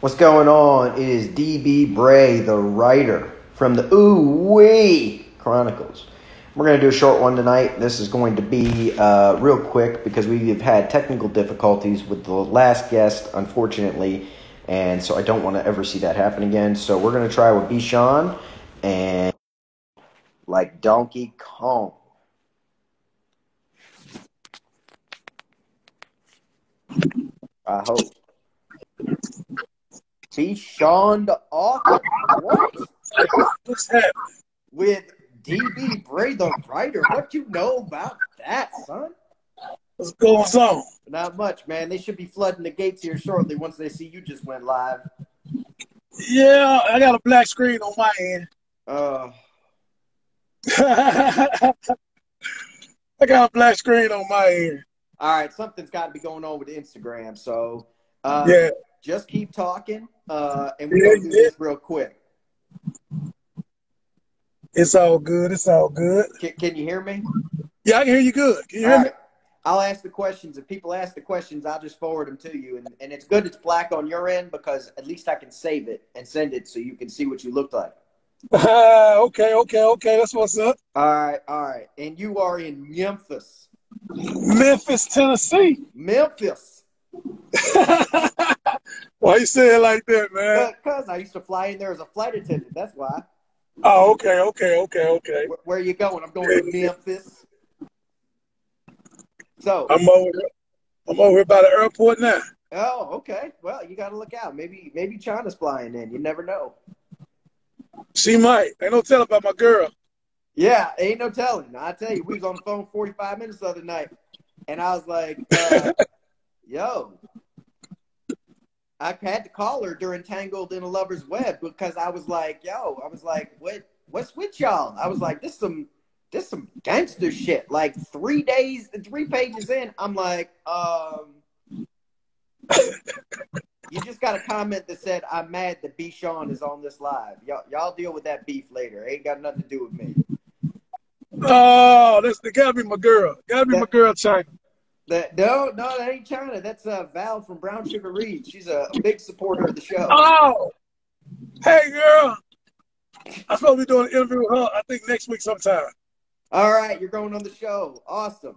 What's going on? It is DB Bray, the writer from the OooWee Chronicles. We're going to do a short one tonight. This is going to be uh, real quick because we've had technical difficulties with the last guest, unfortunately, and so I don't want to ever see that happen again. So we're going to try with B. Shone and like Donkey Kong. I hope. B. Shone the author. What? What's happening? With DB Bray the writer. What you know about that, son? What's going on? Not much, man. They should be flooding the gates here shortly once they see you just went live. Yeah, I got a black screen on my end. Uh, I got a black screen on my end. all right, something's got to be going on with Instagram. So, uh, Yeah. just keep talking, uh, and we're gonna do this real quick. It's all good. It's all good. Can, can you hear me? Yeah, I can hear you good. Can you All hear me? I'll ask the questions. If people ask the questions, I'll just forward them to you. And, and it's good it's black on your end because at least I can save it and send it so you can see what you look like. okay, okay, okay. That's what's up. All right, all right. And you are in Memphis. Memphis, Tennessee. Memphis. Why you say it like that, man? Because I used to fly in there as a flight attendant. That's why. Oh, okay, okay, okay, okay. Where, where are you going? I'm going to Memphis. So, I'm over. I'm over by the airport now. oh, okay. Well, you got to look out. Maybe, maybe China's flying in. You never know. She might. Ain't no tell about my girl. Yeah, ain't no telling. I tell you, we was on the phone 45 minutes the other night, and I was like, uh, "Yo." I had to call her during Tangled in a Lover's Web because I was like, "Yo," I was like, "What? What's with y'all?" I was like, "This some, this some gangster shit." Like three days, three pages in, I'm like, um. You just got a comment that said, "I'm mad that B. Shone is on this live." Y'all, y'all deal with that beef later. Ain't got nothing to do with me. Oh, that's that gotta be my girl. Gotta be my girl, China. That no, no, that ain't China. That's uh, Val from Brown Sugar Reed. She's a big supporter of the show. Oh, hey girl. I'm supposed to be doing an interview with her. I think next week sometime. All right, you're going on the show. Awesome.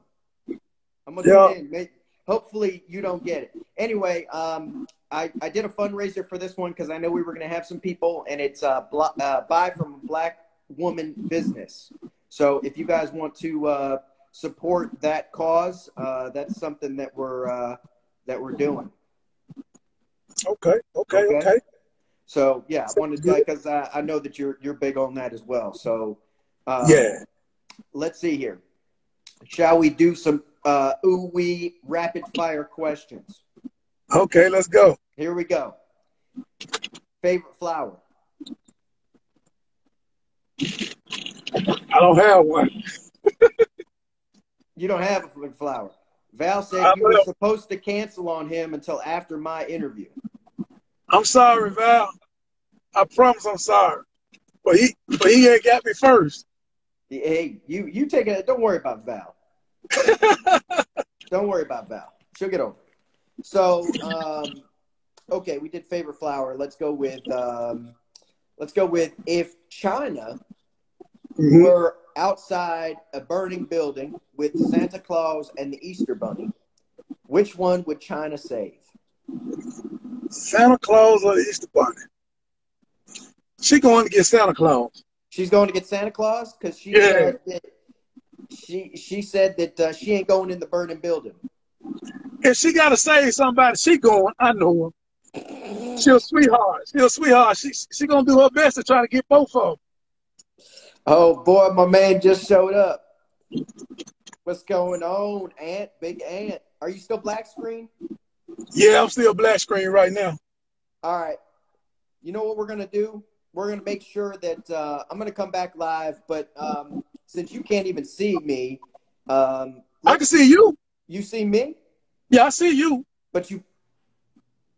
I'm gonna Yeah. in. Hopefully you don't get it. Anyway, um, I, I did a fundraiser for this one because I know we were gonna have some people, and it's uh, bl- uh, buy from a black woman business. So if you guys want to uh, support that cause, uh, that's something that we're uh, that we're doing. Okay, okay, Okay. okay. So yeah, I wanted to because I, I know that you're you're big on that as well. So uh, Yeah. let's see here. Shall we do some uh, ooh wee rapid fire questions? Okay, let's go. Here we go. Favorite flower? I don't have one. You don't have a flower. Val said I you were supposed to cancel on him until after my interview. I'm sorry, Val. I promise I'm sorry. But he but he ain't got me first. Hey, you you take it. Don't worry about Val. Don't worry about Val. She'll get over it. So, um, okay, we did favorite flower. Let's go with um, let's go with if China Mhm. were outside a burning building with Santa Claus and the Easter Bunny, which one would China save? Santa Claus or the Easter Bunny? She going to get Santa Claus. She's going to get Santa Claus because she Yeah. said that she she said that uh, she ain't going in the burning building. If she gotta save somebody, she going. I know her. She a sweetheart. She a sweetheart. She she gonna do her best to try to get both of them. Oh boy, my man just showed up. What's going on, Ant? Big Ant. Are you still black screen? Yeah, I'm still black screen right now. All right. You know what we're gonna do? We're gonna make sure that uh, I'm gonna come back live, but um, since you can't even see me, um, I can see you. you see me, Yeah, I see you. but you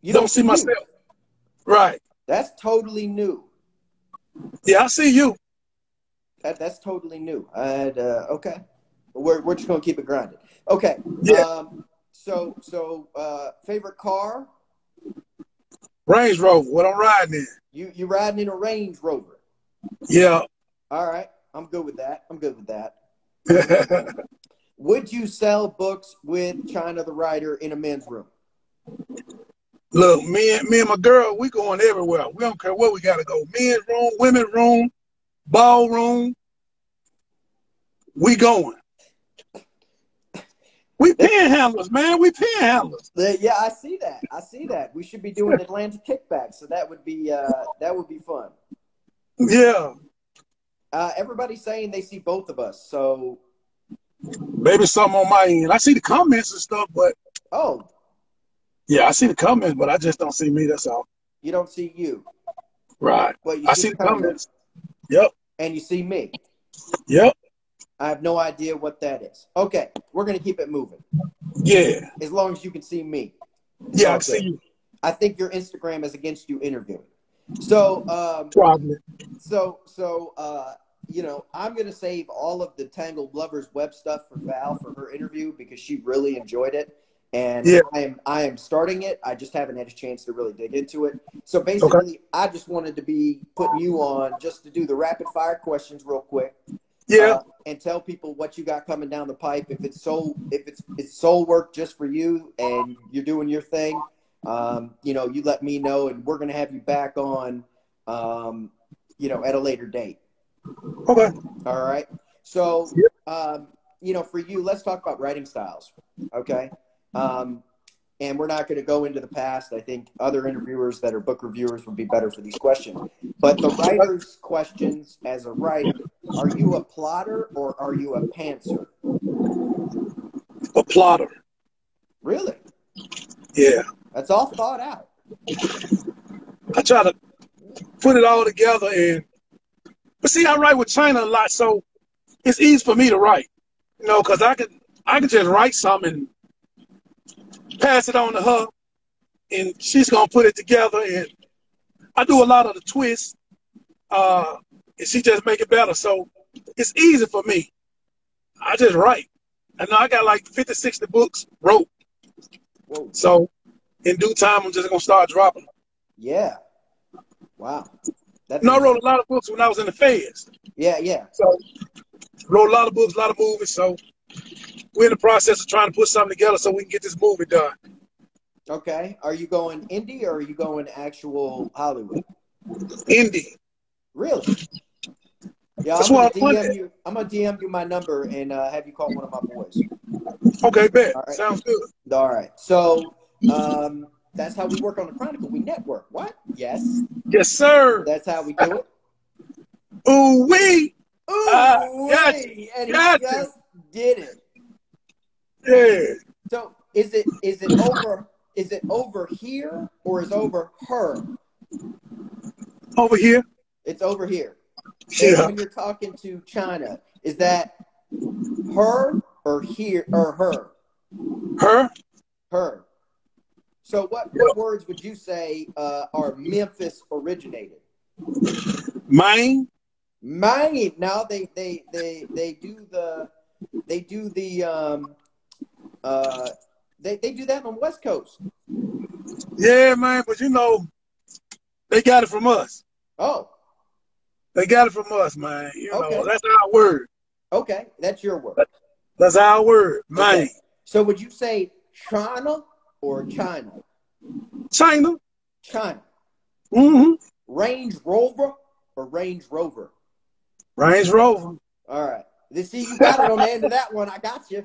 you don't, see me. myself. Right. That's totally new. Yeah, I see you. That that's totally new. And uh, okay, we're we're just gonna keep it grounded. Okay. Yeah. Um, so so uh, favorite car? Range Rover. What I'm riding in. You you riding in a Range Rover? Yeah. All right, I'm good with that. I'm good with that. Would you sell books with China the writer in a men's room? Look, me and me and my girl, we going everywhere. We don't care where we gotta go. Men's room, women's room, ballroom. We going. We panhandlers, man. We panhandlers. Yeah, I see that. I see that. We should be doing Atlanta kickbacks, so that would be uh, that would be fun. Yeah. Uh, everybody's saying they see both of us. So, Maybe something on my end. I see the comments and stuff, but oh, yeah, I see the comments, but I just don't see me. That's all. you don't see you, Right. but you I see the comments. Yep. and you see me. Yep. I have no idea what that is. Okay, we're gonna keep it moving Yeah. as long as you can see me. It's Yeah, I see you. I think your Instagram is against you interviewing. So, um, Probably. so, so, uh, you know, I'm gonna save all of the Tangled Lovers web stuff for Val for her interview because she really enjoyed it, and Yeah. I am I am starting it. I just haven't had a chance to really dig into it. So basically, I just wanted to be putting you on just to do the rapid fire questions real quick. Yeah. uh, and tell people what you got coming down the pipe. If it's soul, if it's it's soul work just for you, and you're doing your thing, um, you know, you let me know, and we're gonna have you back on, um, you know, at a later date. okay. All right. So, um, you know, for you, let's talk about writing styles. Okay. Um, and we're not going to go into the past. I think other interviewers that are book reviewers would be better for these questions. But the writer's questions as a writer, are you a plotter or are you a pantser? A plotter. Really? Yeah. That's all thought out. I try to put it all together and but see I write with China a lot, so it's easy for me to write. You know, because I could I could just write something and pass it on to her and she's gonna put it together and I do a lot of the twists, uh, and she just make it better. So it's easy for me. I just write. And now I got like 50, 60 books wrote. Whoa. So in due time I'm just gonna start dropping. Yeah. Wow. That's know, I wrote a lot of books when I was in the feds. Yeah, yeah. So wrote a lot of books, a lot of movies. So we're in the process of trying to put something together so we can get this movie done. Okay. Are you going indie or are you going actual Hollywood? Indie. Really? Yeah, That's I'm gonna DM you, I'm gonna DM you my number and uh, have you call one of my boys. Okay, bet. Right. Sounds good. All right. So um, that's how we work on the Chronicle. We network. What? Yes. Yes, sir. That's how we do it. Ooh wee. Ooh, Ah, gotcha. and he just did it. Yeah. So is it is it over? Is it over here or is over her? Over here. It's over here. Yeah. when you're talking to China, is that her or here or her? Her. Her. So what, what words would you say uh, are Memphis originated? Mine. Mine. Now they they they they do the they do the um uh they they do that on the West Coast. Yeah, man. But you know, they got it from us. Oh, They got it from us, man. You know, that's our word. okay, that's your word. That's our word. Mine. Okay. So would you say China or China? China. China. Mm-hmm. Range Rover or Range Rover? Range Rover. All right. This see you got it on the end of that one. I got you.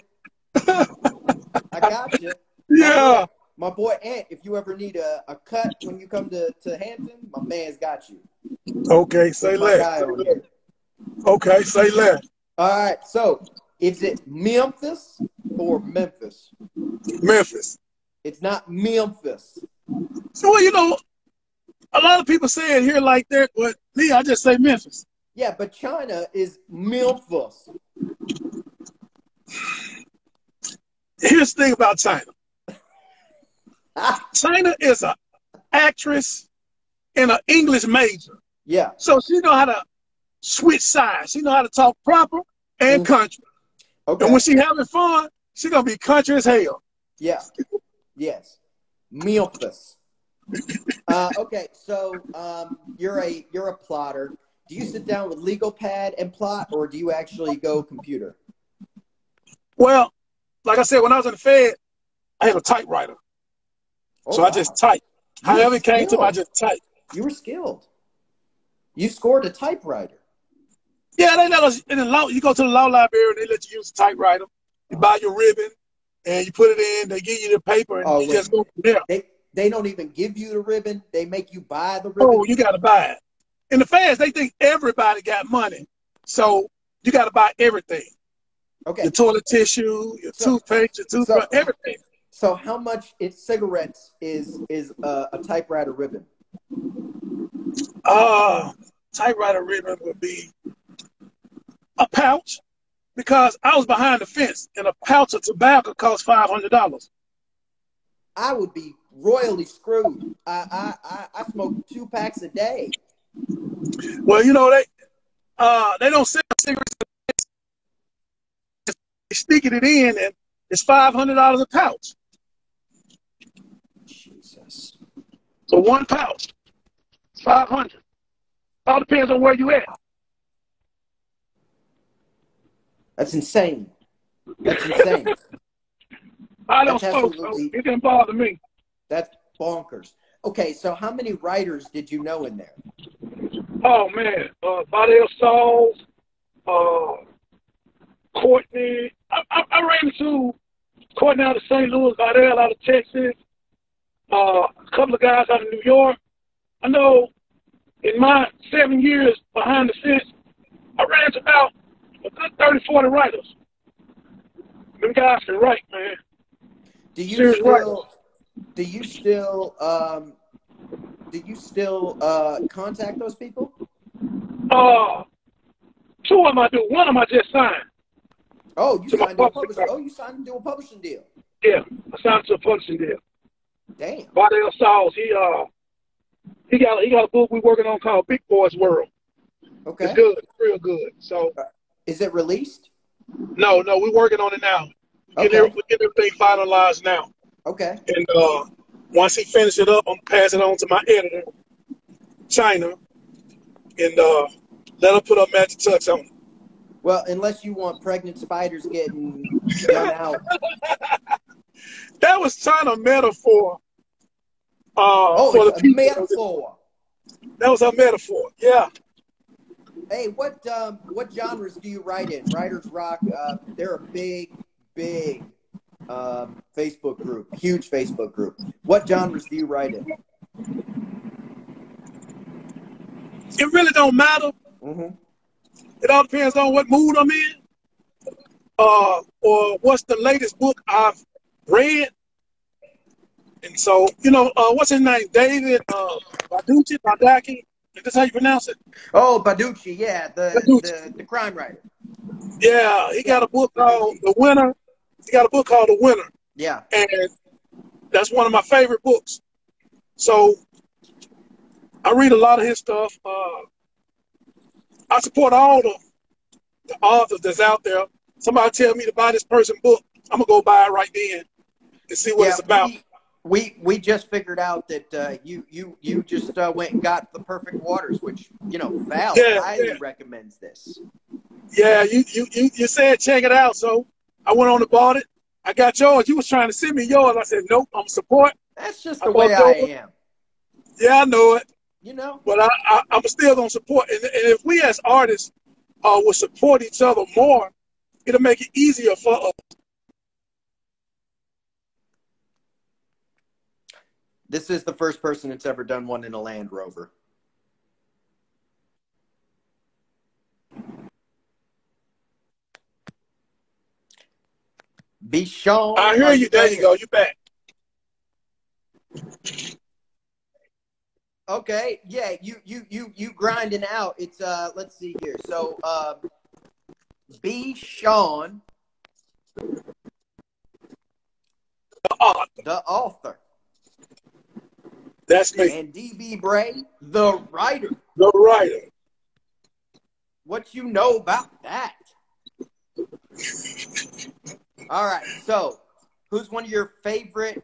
I got you. Yeah. My boy Ant, if you ever need a, a cut when you come to, to Hampton, my man's got you. Okay, say That's my guy less. Okay, say less. All right. So is it Memphis or Memphis? Memphis. It's not Memphis. So well, you know, a lot of people say it here like that, but me, I just say Memphis. Yeah, but China is Memphis. Here's the thing about China. China is an actress and an English major, Yeah. so she know how to switch sides. She know how to talk proper and Mhm. country. Okay. And when she having fun, she gonna be country as hell. Yeah. Yes. Memphis. Uh, okay, so um, you're a you're a plotter. Do you sit down with legal pad and plot, or do you actually go computer? Well, like I said, when I was in the Fed, I had a typewriter, Oh, so wow. I just were However it came to me, I just typed. You were skilled. You scored a typewriter. Yeah, they let us in the law. You go to the law library and they let you use a typewriter. You buy your ribbon and you put it in. They give you the paper and Oh, you just go from there. They they don't even give you the ribbon. They make you buy the ribbon. Oh, you got to buy it. In the feds, they think everybody got money, so you got to buy everything: okay. your toilet tissue, your So- toothpaste, your toothbrush, so- everything. So how much in cigarettes is is uh, a typewriter ribbon? Uh, typewriter ribbon would be a pouch because I was behind the fence and a pouch of tobacco costs five hundred dollars. I would be royally screwed. I I I, I smoke two packs a day. Well, you know they uh they don't sell cigarettes. They're sneaking it in and it's five hundred dollars a pouch. Jesus. So one pouch, five hundred. All depends on where you at. That's insane. That's insane. I don't smoke, so it didn't bother me. That's bonkers. Okay, so how many writers did you know in there? Oh man, uh, Vidal Sauls, uh, Courtney. I, I, I ran into Courtney out of St. Louis, Vidal out of Texas, uh, a couple of guys out of New York. I know in my seven years behind the fence, I ran into about a good 30, 40 writers. Them guys can write, man. Do you Serious still do you still um do you still uh contact those people? Uh, two of them I do. One of them I just signed. Oh, you To signed to a publishing. Oh, you signed into a publishing deal. Yeah, I signed to a publishing deal. Damn. Vidal Sauls, he uh he got he got a book we're working on called Big Boys World. Okay. It's good, it's real good. So Is it released? no, no, we're working on it now. We're Okay. we're getting everything finalized now. Okay. And uh once he finishes it up, I'm passing it on to my editor, China, and uh let her put up magic touch on it. Well, unless you want pregnant spiders getting done out. That was China metaphor. Uh, Oh, for it's a metaphor. That was a metaphor. Yeah. Hey, what um, what genres do you write in? Writers Rock. Uh, they're a big, big um, Facebook group, huge Facebook group. What genres do you write in? It really don't matter. hmm It all depends on what mood I'm in, uh, or what's the latest book I've read. And so, you know, uh, what's his name? David uh, Baducci, Badaki. Is this how you pronounce it? Oh, Baducci, yeah, the, Baducci. the the crime writer. Yeah, he got a book called The Winner. He got a book called The Winner, Yeah. and that's one of my favorite books. So I read a lot of his stuff. Uh, I support all the, the authors that's out there. Somebody tell me to buy this person book, I'm gonna go buy it right then and see what yeah, it's about. We, we we just figured out that uh, you you you just uh, went and got the perfect waters, which you know Val Yeah, highly yeah. recommends this. Yeah, you, you you you said check it out, so I went on and bought it. I got yours. You was trying to send me yours. I said nope. I'm support. That's just I the way I am. Yeah, I know it. You know. but I, I, I'm still gonna support. And, and if we as artists uh, will support each other more, it'll make it easier for us. This is the first person that's ever done one in a Land Rover. Be Bichon. I hear you. There you go. You back. Okay, yeah, you you you you grinding out. It's uh, let's see here. So, uh, B. Shone, Uh, the author, that's me, and D.B. Bray, the writer. the writer. What you know about that? All right. So, who's one of your favorite?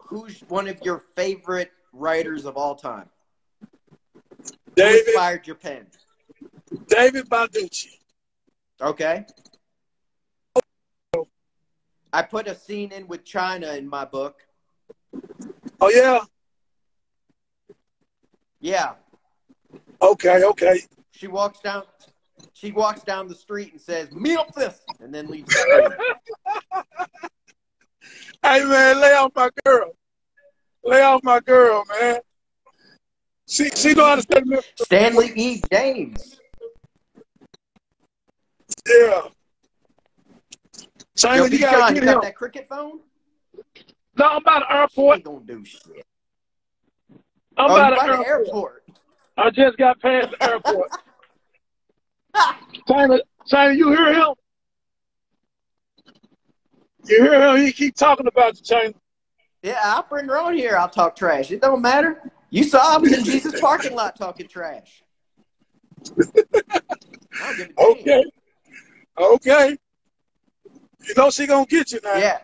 Who's one of your favorite writers of all time? Who David inspired your pen? David Baldacci. Okay. I put a scene in with China in my book. Oh yeah. Yeah, Okay. Okay. she walks down. She walks down the street and says, "Milk this, and then leaves. the. Hey man, lay off my girl. Lay off my girl, man. She she know how to milk. Stanley E. James. Yeah. China, Yo, you gotta Sean, get you him. got that cricket phone? No, I'm by the He airport. ain't gonna do shit. I'm oh, by the by the airport. airport. I just got past the airport. China, China, you hear him? You hear him? He keep talking about you, China. Yeah, I'll bring her on here. I'll talk trash. It don't matter. You saw I was in Jesus parking lot talking trash. I don't give a damn. Okay. Okay. You know she gonna get you now. Yeah.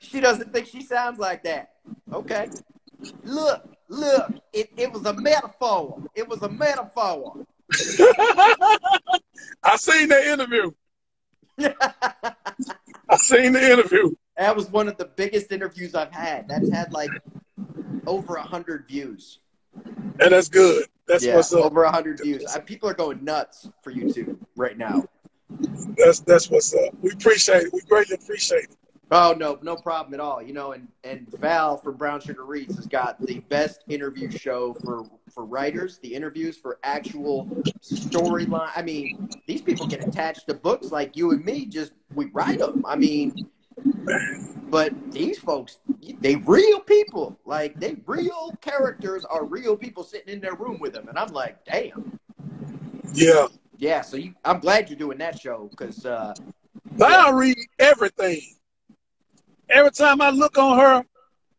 She doesn't think she sounds like that. Okay. Look, look. It, it was a metaphor. It was a metaphor. I seen the interview. I seen the interview. That was one of the biggest interviews I've had. That's had like over a hundred views. And that's good. That's yeah, what's up. over a hundred views. Uh, People are going nuts for YouTube right now. That's that's what's up. We appreciate it. We greatly appreciate it. Oh no, no problem at all. You know, and and Val from Brown Sugar Reads has got the best interview show for for writers. The interviews for actual storyline. I mean, these people get attached to books like you and me. Just we write them. I mean, but these folks, they real people. Like they real characters are real people sitting in their room with them. And I'm like, damn. Yeah. Yeah. So you, I'm glad you're doing that show because. uh I read everything. Every time I look on her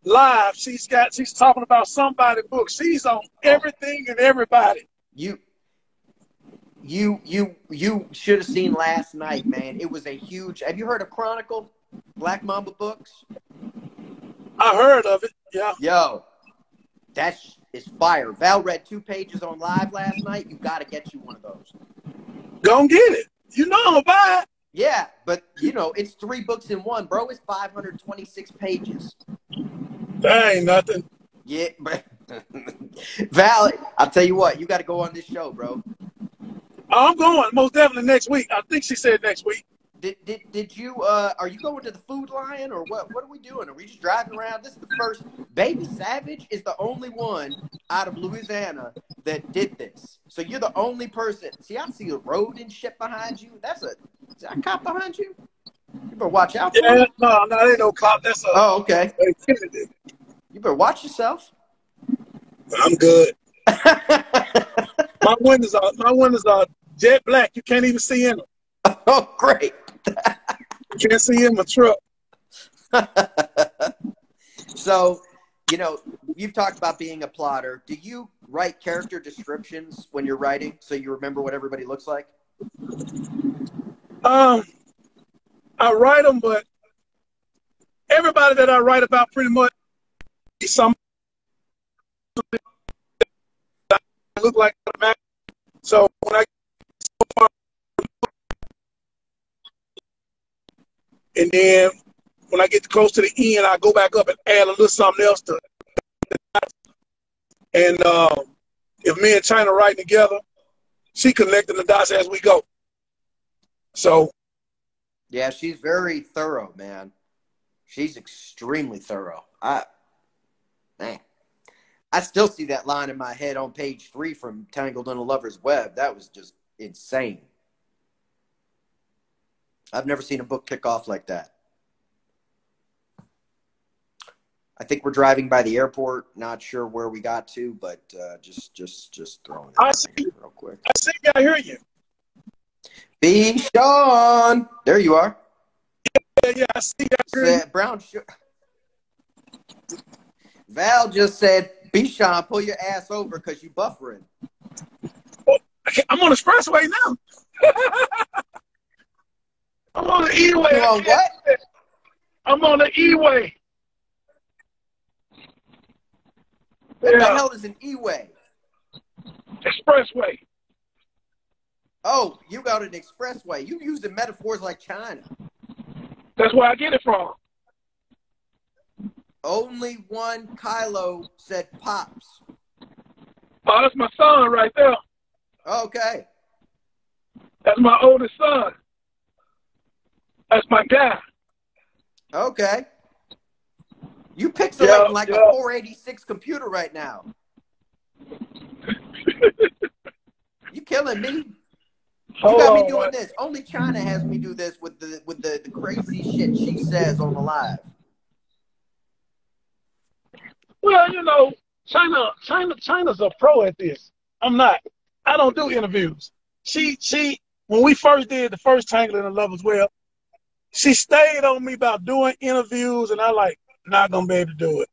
live, she's got she's talking about somebody book. She's on everything and everybody. You, you, you, you should have seen last night, man. It was a huge. Have you heard of Chronicle, Black Mamba Books? I heard of it. Yeah. Yo, that's is fire. Val read two pages on live last night. You got to get you one of those. Go get it. You know I'm gonna buy it. Yeah, but you know it's three books in one, bro. It's 526 pages. That ain't nothing. Yeah, but Val, I'll tell you what, you got to go on this show, bro. I'm going most definitely next week. I think she said next week. Did, did, did you uh are you going to the food lion or what what are we doing? Are we just driving around? This is the first Baby Savage is the only one out of Louisiana that did this. So you're the only person. See, I see a road and shit behind you. That's a is that a cop behind you? You better watch out for Yeah, no, no, that ain't no cop. That's a Oh, okay. You better watch yourself. I'm good. My windows are my windows are jet black. You can't even see in them. oh, great. You can't see in my truck. so, you know, you've talked about being a plotter. Do you write character descriptions when you're writing so you remember what everybody looks like? Um, I write them, but everybody that I write about pretty much some look like. So when I and then when I get close to the end, I go back up and add a little something else to it. And um, if me and China writing together, she connecting the dots as we go. So Yeah, she's very thorough, man. She's extremely thorough. I, man, I still see that line in my head on page three from Tangled in a Lover's Web. That was just insane. I've never seen a book kick off like that. I think we're driving by the airport. Not sure where we got to, but uh, just, just, just throwing it I see. there real quick. I see, you. I hear you. B. Shone, there you are. Yeah, yeah, I see, I hear you. Brown. Sh- Val just said, "B. Shone, pull your ass over because you're buffering." Well, I'm on the expressway now. I'm on the E-way. You on what? I'm on the E-way. What the hell is an E-way? Expressway. Oh, you got an expressway. You using metaphors like China. That's where I get it from. Only one Kylo said pops. Oh, that's my son right there. Okay. That's my oldest son. That's my guy. Okay. You pixelating Yeah, like yeah. a 486 computer right now. You killing me. You got me doing this. Only China has me do this with the with the, the crazy shit she says on the live. Well, you know, China, China, China's a pro at this. I'm not. I don't do interviews. She, she, when we first did the first Tangle in Love as well, she stayed on me about doing interviews, and I like not gonna be able to do it.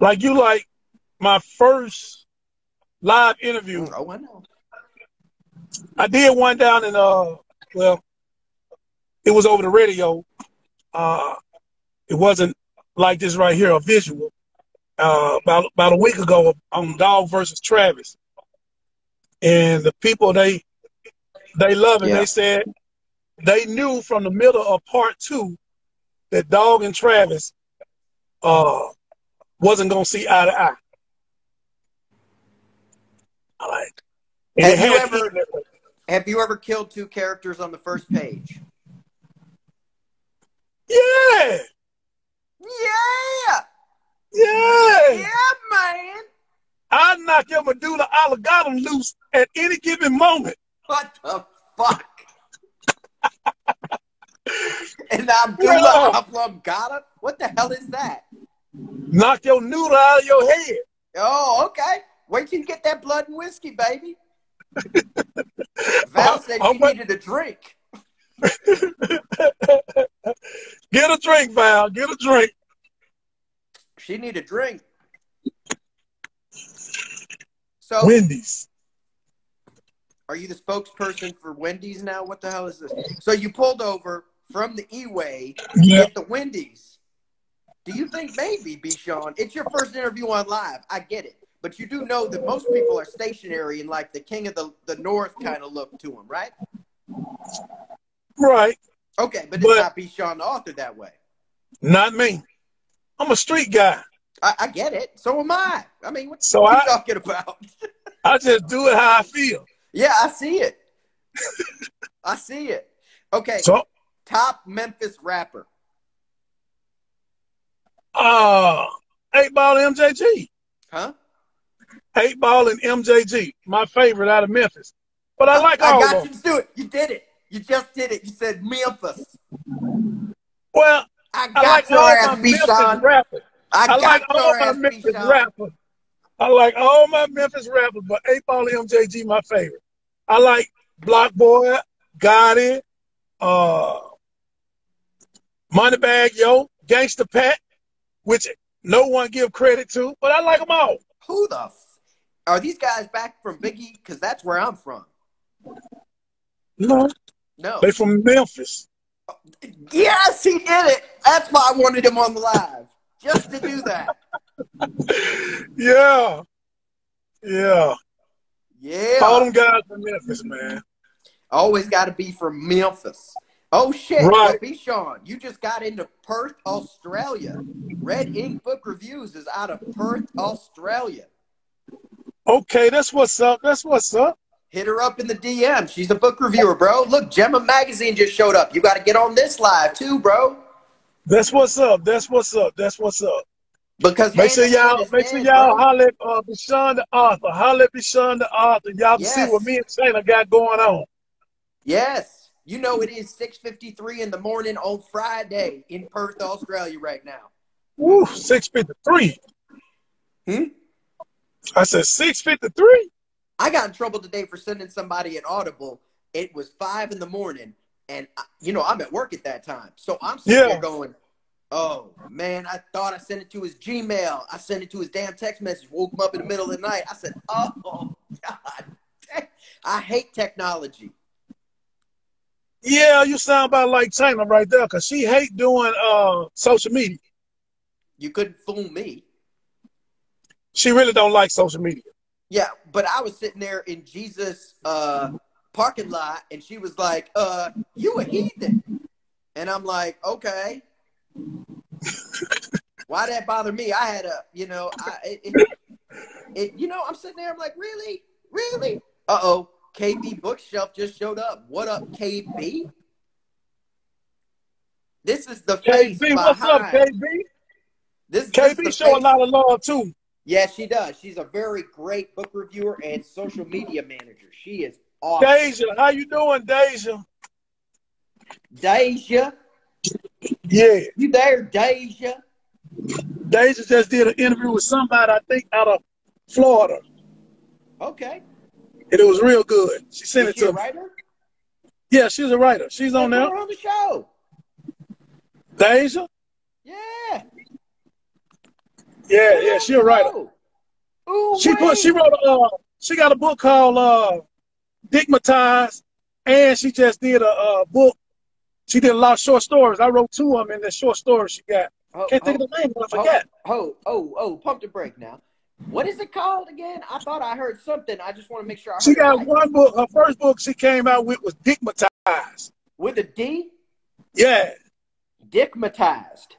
Like you, like my first live interview. Oh, I know. I did one down in uh well it was over the radio. Uh it wasn't like this right here, a visual. Uh about about a week ago on Dog versus Travis. And the people they they love it. Yeah. They said they knew from the middle of part two that Dog and Travis uh wasn't gonna see eye to eye. I like and Have you ever- to be that way. Have you ever killed two characters on the first page? Yeah, Yeah, yeah. yeah, man. I knock your medulla oblongata loose at any given moment. What the fuck? and I'm Yeah. Dula oblongata. What the hell is that? Knock your noodle out of your head. Oh, okay. Wait till you get that blood and whiskey, baby. Val said How she much- needed a drink. Get a drink, Val. Get a drink. She need a drink. So, Wendy's. are you the spokesperson for Wendy's now? What the hell is this? So you pulled over from the E-way Yeah. at the Wendy's. Do you think maybe, B. Shone, it's your first interview on live? I get it. But you do know that most people are stationary and like the king of the, the north kind of look to them, right? Right. Okay, but it's But- not B. Shone the author that way. Not me. I'm a street guy. I, I get it. So am I. I mean, what So are you I- talking about? I just do it how I feel. yeah, I see it. I see it. Okay, So, top Memphis rapper. uh, eight ball MJG. Huh? Eight ball and MJG. My favorite out of Memphis. But I like I all got of you them. to do it. You did it. You just did it. You said Memphis. Well, I I got like your all ass, my Memphis rappers. I I got like all my Memphis rappers. I like all my Memphis rappers, but 8 Ball and MJG my favorite. I like Block Boy, Gotti, uh, Moneybagg Yo, Gangsta Pat, which no one give credit to, but I like them all. Who the f- are these guys back from Biggie? Because that's where I'm from. No, No. they from Memphis. Yes, he did it. That's why I wanted him on the live, just to do that. Yeah, yeah. Yeah. All them guys from Memphis, man. Always got to be from Memphis. Oh shit, Right. Sean, you just got into Perth, Australia. Red Ink Book Reviews is out of Perth, Australia. Okay, that's what's up. That's what's up. Hit her up in the DM. She's a book reviewer, bro. Look, Gemma Magazine just showed up. You got to get on this live too, bro. That's what's up. That's what's up. That's what's up. Because Make sure hand in hand y'all, make sure y'all bro. holler at uh, B. Shone the author. Holler at B. Shone the author. Y'all can see what me and Shayna got going on. Yes, you know it is six fifty three in the morning on Friday in Perth, Australia, right now. Woo, six fifty three. Hmm? I said six fifty three. I got in trouble today for sending somebody an audible. It was five in the morning, and I, you know I'm at work at that time, so I'm sitting Yeah. there going, "Oh man, I thought I sent it to his Gmail. I sent it to his damn text message. Woke him up in the middle of the night. I said, "Oh God, I hate technology." Yeah, you sound about like China right there, cause she hate doing uh social media. You couldn't fool me. She really don't like social media. Yeah, but I was sitting there in Jesus' uh, parking lot, and she was like, "Uh, you a heathen?" And I'm like, "Okay." Why that bother me? I had a, you know, I, it, it, it, you know, I'm sitting there. I'm like, really, really? Uh oh, KB Bookshelf just showed up. What up, KB? This is the face KB, behind. what's up, KB? This, this is KB the show a lot of love too. Yes, she does. She's a very great book reviewer and social media manager. She is awesome. Deja, how you doing, Deja? Deja, Yeah, you there, Deja? Deja just did an interview with somebody I think out of Florida, Okay. And it was real good. She sent Is it to me. writer? Yeah, she's a writer. She's on there. on the show. Deja. Yeah. Yeah, yeah, she a writer. Ooh, She put she wrote a uh, she got a book called uh Digmatized and she just did a uh, book. She did a lot of short stories. I wrote two of them in the short stories she got. Oh, Can't think oh, of the name, but I oh, forget. oh, oh, oh, pump the brake now. What is it called again? I thought I heard something. I just want to make sure I She got right. one book. Her first book she came out with was Digmatized. with a D, Yeah, dickmatized.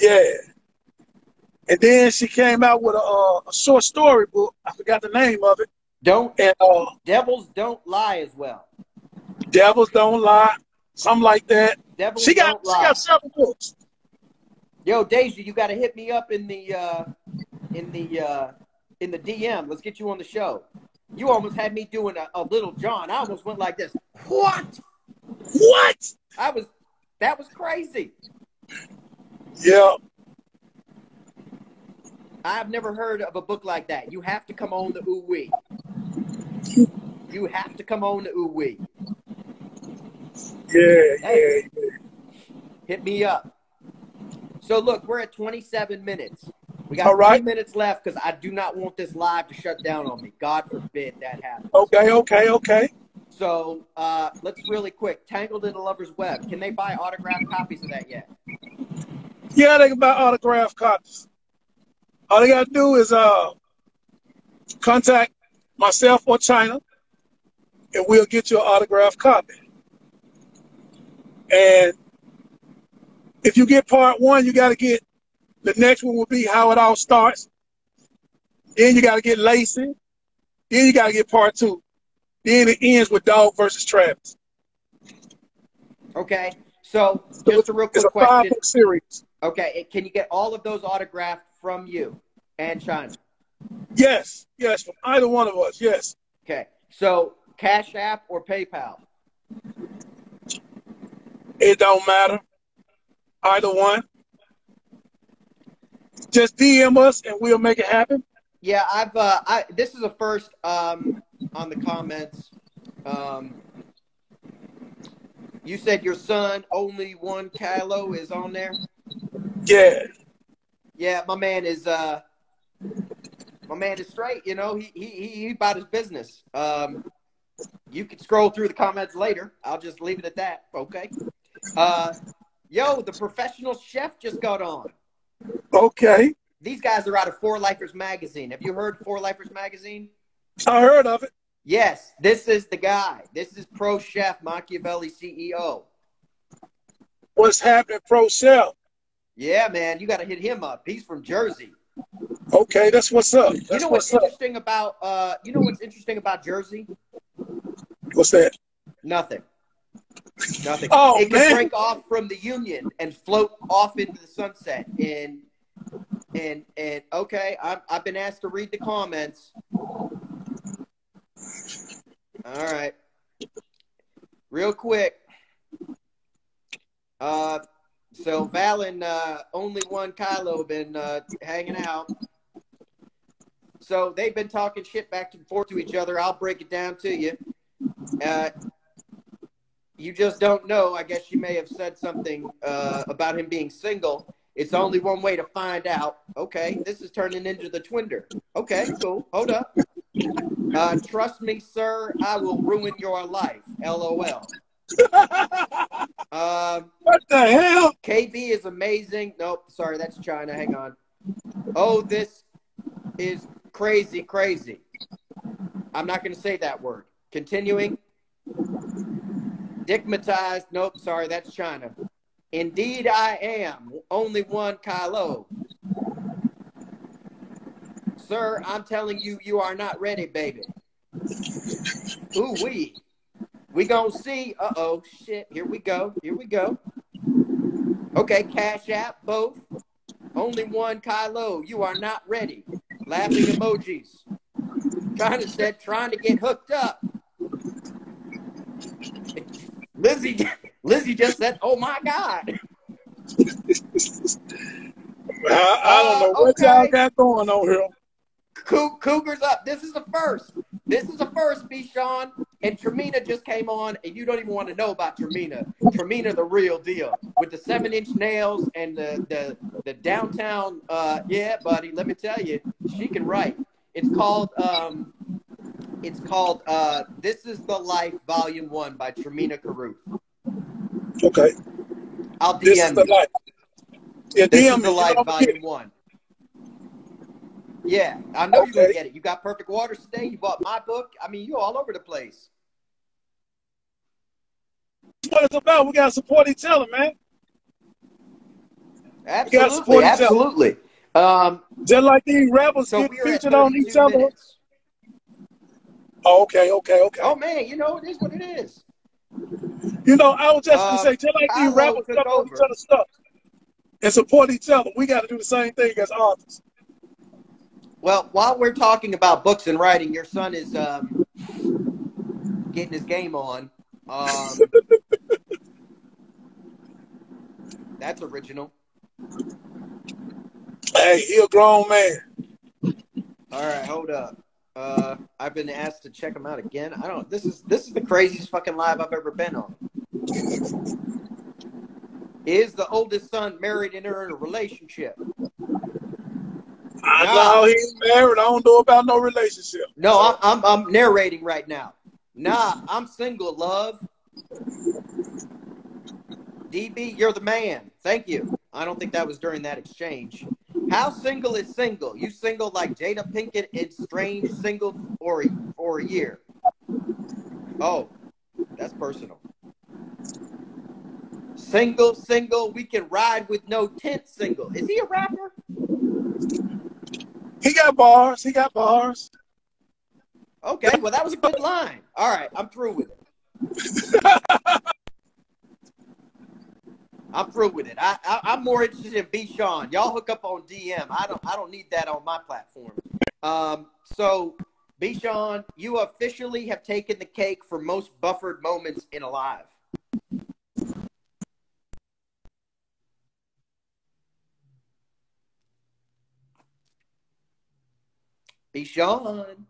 yeah. And then she came out with a, uh, a short story book. I forgot the name of it. Don't And uh, devils don't lie as well. Devils Don't Lie, something like that. Devils She got she got several books. Yo, Deja, you got to hit me up in the uh, in the uh, in the DM. Let's get you on the show. You almost had me doing a, a little John. I almost went like this. What? What? I was that was crazy. Yeah. I've never heard of a book like that. You have to come on the ooh wee. You have to come on the ooh wee. Yeah, Hey. yeah, Hit me up. So look, we're at 27 minutes. We got All right. minutes left because I do not want this live to shut down on me. God forbid that happens. Okay, okay, okay. So uh, let's really quick. Tangled in the Lover's Web. Can they buy autographed copies of that yet? Yeah, they can buy autographed copies. All they gotta do is uh contact myself or China, and we'll get you an autographed copy. And if you get part one, you gotta get the next one will be how it all starts. Then you gotta get Lacey. Then you gotta get part two. Then it ends with Dog versus Travis. Okay. So just a real It's quick a five question. book series. Okay, can you get all of those autographed from you and China? Yes, yes, from either one of us. Yes. Okay. So Cash App or PayPal? It don't matter. Either one. Just DM us and we'll make it happen. Yeah, I've uh I this is a first um on the comments. Um you said your son only one Kylo is on there? Yeah. Yeah, my man is uh my man is straight, you know, he he he, he about his business. Um you can scroll through the comments later. I'll just leave it at that, okay? Uh yo, the professional chef just got on. Okay. These guys are out of Four Lifers magazine. Have you heard Four Lifers magazine? I heard of it. Yes, this is the guy. This is Pro Chef Machiavelli CEO. What's happening, Pro Chef? Yeah, man, you got to hit him up. He's from Jersey. Okay, that's what's up. That's you know what's what's interesting about uh, you know what's interesting about Jersey? What's that? Nothing. Nothing. Oh, it can man. break off from the Union and float off into the sunset. And and and okay, I'm, I've been asked to read the comments. All right, real quick. Uh, so Val and uh, only one Kylo been uh, hanging out. So they've been talking shit back and forth to each other. I'll break it down to you. Uh, you just don't know. I guess you may have said something uh, about him being single. It's only one way to find out. Okay, this is turning into the Twinder. Okay, cool. Hold up. Uh, trust me, sir, I will ruin your life. LOL. Um, what the hell? KB is amazing. Nope, sorry, that's China. Hang on. Oh, this is crazy, crazy. I'm not going to say that word. Continuing. Digmatized. Nope, sorry, that's China. Indeed, I am. Only one Kylo. Sir, I'm telling you, you are not ready, baby. Ooh, we. We gonna see. Uh oh, shit. Here we go. Here we go. Okay, Cash App, both. Only one Kylo. You are not ready. Laughing emojis. To said trying to get hooked up. Lizzie Lizzie just said, "Oh my God." I, I don't know what Uh, y'all got going on here. Cougars up. This is the first. This is the first, B. Shone. And Tremina just came on, and you don't even want to know about Tremina. Tremina, the real deal, with the seven-inch nails and the the the downtown. Uh, yeah, buddy. Let me tell you, she can write. It's called. Um, it's called. Uh, this is the Life, Volume One by Tremina Caruth. Okay, I'll DM this is the you. life. Yeah, This DM is the Life, Volume One. Yeah, I know you're gonna get it. You got Perfect Waters today. You bought my book. I mean, you're all over the place. That's what it's about. We gotta support each other, man. Absolutely, support each other. absolutely. Um, Just like these rebels so get we are at featured on each 32 other. Oh, okay, okay, okay. Oh man, you know it is what it is. You know, I was just gonna say, just like these rappers step on each other's stuff and support each other, we got to do the same thing as artists. Well, while we're talking about books and writing, your son is um, getting his game on. Um, that's original. Hey, he a grown man. All right, hold up. Uh, I've been asked to check him out again. I don't. This is this is the craziest fucking live I've ever been on. Is the oldest son married and in a relationship? I know he ain't married. I don't know about no relationship. No, I'm, I'm I'm narrating right now. Nah, I'm single, love. DB, you're the man. Thank you. I don't think that was during that exchange. How single is single? You single like Jada Pinkett and Strange single for a, for a year? Oh, that's personal. Single, single, we can ride with no tent single. Is he a rapper? He got bars. He got bars. Okay, well, that was a good line. All right, I'm through with it. I'm through with it. I, I I'm more interested in B. Shone. Y'all hook up on DM. I don't I don't need that on my platform. Um, so B. Shone, you officially have taken the cake for most buffered moments in Alive. B. Shone.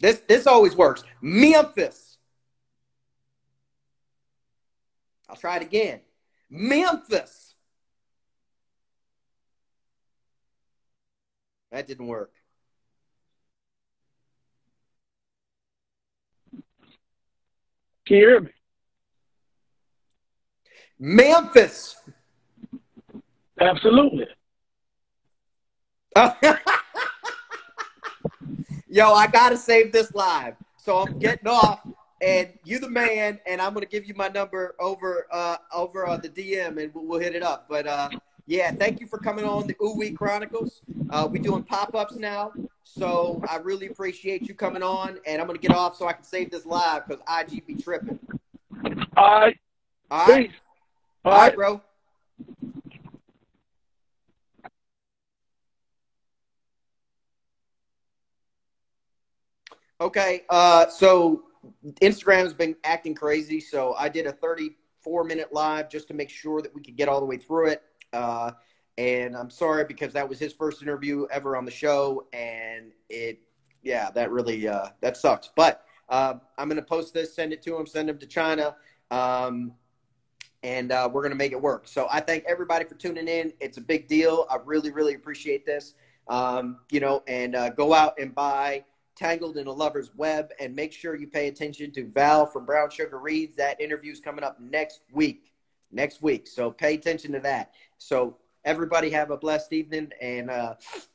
This this always works. Memphis. I'll try it again. Memphis. That didn't work. Can you hear me? Memphis. Absolutely. Yo, I gotta save this live. So I'm getting off, and you the man, and I'm gonna give you my number over uh over on the DM, and we'll, we'll hit it up. But uh, yeah, thank you for coming on the Wee Chronicles. Uh, we doing pop ups now, so I really appreciate you coming on, and I'm gonna get off so I can save this live because IG be tripping. All right. All right, Peace. all right, bro. Okay, uh, so Instagram's been acting crazy, so I did a 34 minute live just to make sure that we could get all the way through it. Uh, and I'm sorry because that was his first interview ever on the show, and it, yeah, that really uh, that sucks. But uh, I'm gonna post this, send it to him, send him to China, um, and uh, we're gonna make it work. So I thank everybody for tuning in. It's a big deal. I really, really appreciate this. Um, you know, and uh, go out and buy. Tangled in a Lover's Web. And make sure you pay attention to Val from Brown Sugar Reads. That interview is coming up next week. Next week. So pay attention to that. So everybody have a blessed evening. And uh,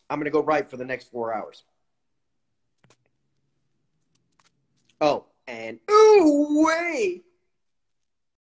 I'm going to go right for the next four hours. Oh, and ooh, wait.